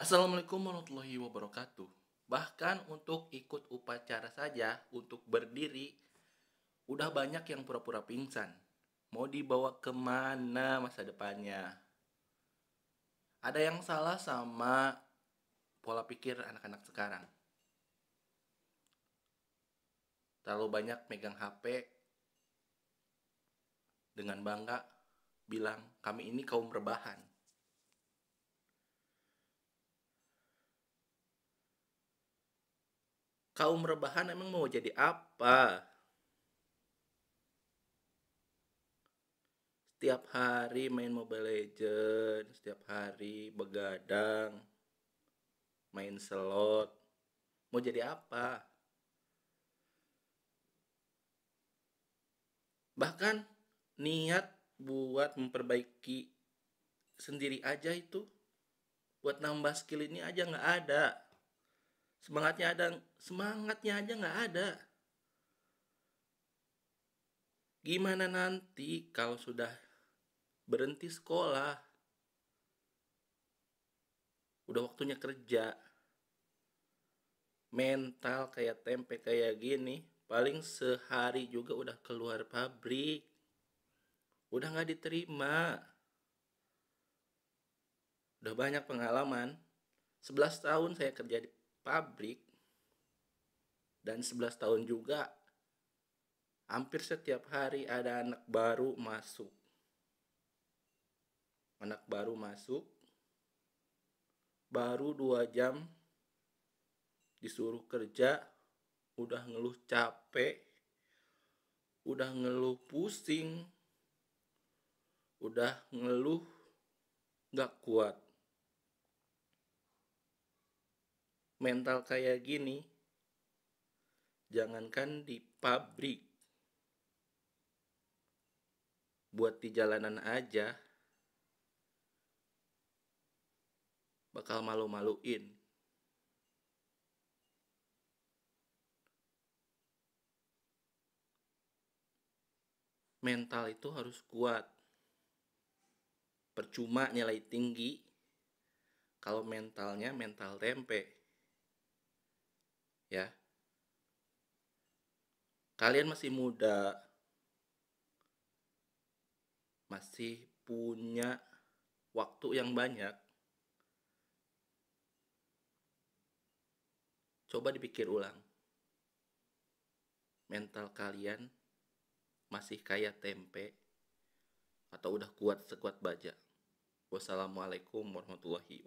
Assalamualaikum warahmatullahi wabarakatuh. Bahkan untuk ikut upacara saja, untuk berdiri, udah banyak yang pura-pura pingsan. Mau dibawa ke mana masa depannya? Ada yang salah sama pola pikir anak-anak sekarang. Terlalu banyak megang HP dengan bangga bilang kami ini kaum rebahan. Kaum rebahan emang mau jadi apa? Setiap hari main Mobile Legends, setiap hari begadang, main slot. Mau jadi apa? Bahkan niat buat memperbaiki sendiri aja itu buat nambah skill ini aja nggak ada semangatnya ada semangatnya aja nggak ada. Gimana nanti kalau sudah berhenti sekolah? Udah waktunya kerja. Mental kayak tempe kayak gini paling sehari juga udah keluar pabrik. Udah nggak diterima. Udah banyak pengalaman. 11 tahun saya kerja di pabrik dan 11 tahun juga hampir setiap hari ada anak baru masuk. Anak baru masuk baru dua jam disuruh kerja udah ngeluh capek udah ngeluh pusing udah ngeluh nggak kuat mental kayak gini jangankan di pabrik. Buat di jalanan aja bakal malu-maluin. Mental itu harus kuat. Percuma nilai tinggi. Kalau mentalnya mental tempe ya. Kalian masih muda. Masih punya waktu yang banyak. Coba dipikir ulang. Mental kalian masih kayak tempe atau udah kuat sekuat baja. Wassalamualaikum warahmatullahi